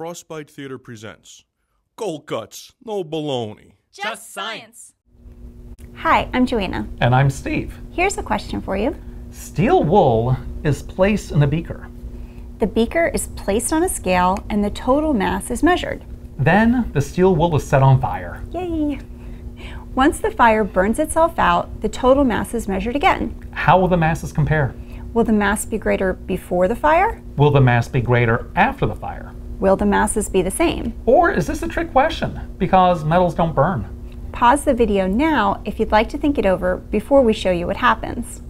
Frostbite Theater presents Cold Cuts, no baloney. Just science. Hi, I'm Joanna. And I'm Steve. Here's a question for you. Steel wool is placed in a beaker. The beaker is placed on a scale and the total mass is measured. Then the steel wool is set on fire. Yay! Once the fire burns itself out, the total mass is measured again. How will the masses compare? Will the mass be greater before the fire? Will the mass be greater after the fire? Will the masses be the same? Or is this a trick question because metals don't burn? Pause the video now if you'd like to think it over before we show you what happens.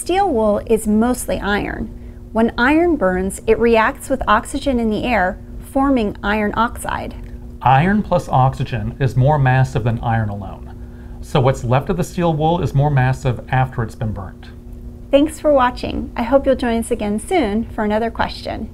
Steel wool is mostly iron. When iron burns, it reacts with oxygen in the air, forming iron oxide. Iron plus oxygen is more massive than iron alone. So what's left of the steel wool is more massive after it's been burnt. Thanks for watching. I hope you'll join us again soon for another question.